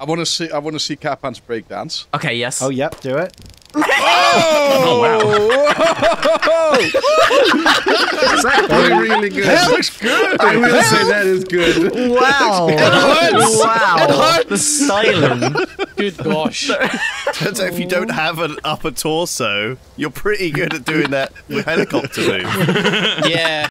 I want to see. I want to see Catpants break dance. Okay, yes. Oh, yep, do it. Oh, oh wow. It's actually really good. That looks good. I will say that is good. Wow. hurts. Wow. It hurts. The styling. Good gosh. Turns out if you don't have an upper torso, you're pretty good at doing that helicopter move. yeah.